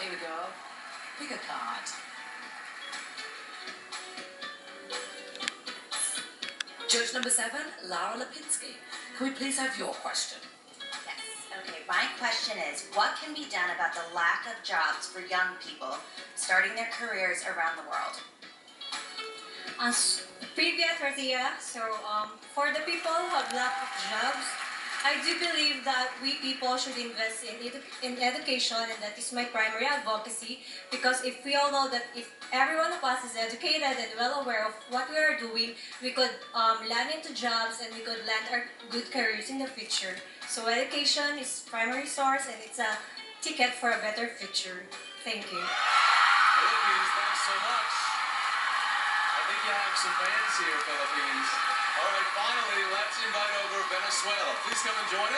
Here we go. Pick a card. Judge number seven, Tara Lipinski. Can we please have your question? Yes. Okay, my question is what can be done about the lack of jobs for young people starting their careers around the world? As previous Razia, so um, for the people who have lack of jobs, I do believe that we people should invest in edu- in education, and that is my primary advocacy. Because if we all know that if every one of us is educated and well aware of what we are doing, we could um, land into jobs and we could land our good careers in the future. So education is primary source, and it's a ticket for a better future. Thank you. Philippines, thanks so much. I think you have some fans here, Philippines. All right, finally, let's invite over Venezuela. Please come and join us.